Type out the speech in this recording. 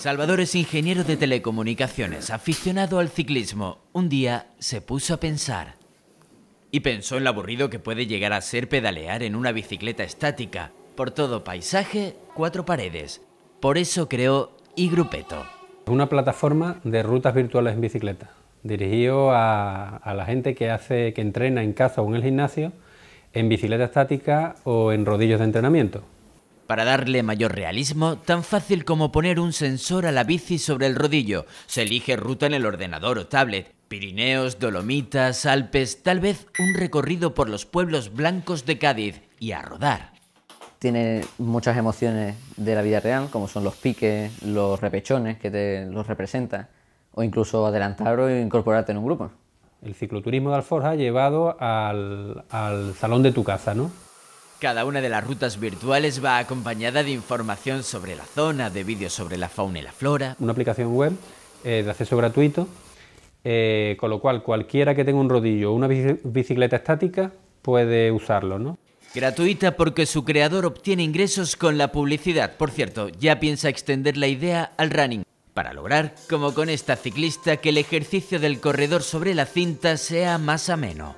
Salvador es ingeniero de telecomunicaciones, aficionado al ciclismo. Un día se puso a pensar. Y pensó en lo aburrido que puede llegar a ser pedalear en una bicicleta estática. Por todo paisaje, cuatro paredes. Por eso creó iGrupeto. Una plataforma de rutas virtuales en bicicleta, dirigido a, la gente que, hace, que entrena en casa o en el gimnasio, en bicicleta estática o en rodillos de entrenamiento. Para darle mayor realismo, tan fácil como poner un sensor a la bici sobre el rodillo. Se elige ruta en el ordenador o tablet. Pirineos, Dolomitas, Alpes, tal vez un recorrido por los pueblos blancos de Cádiz y a rodar. Tiene muchas emociones de la vida real, como son los piques, los repechones que te los representa, o incluso adelantar o incorporarte en un grupo. El cicloturismo de Alforja llevado al, al salón de tu casa, ¿no? Cada una de las rutas virtuales va acompañada de información sobre la zona, de vídeos sobre la fauna y la flora. Una aplicación web eh, de acceso gratuito, eh, con lo cual cualquiera que tenga un rodillo o una bicicleta estática puede usarlo, ¿no? Gratuita porque su creador obtiene ingresos con la publicidad. Por cierto, ya piensa extender la idea al running, para lograr, como con esta ciclista, que el ejercicio del corredor sobre la cinta sea más ameno.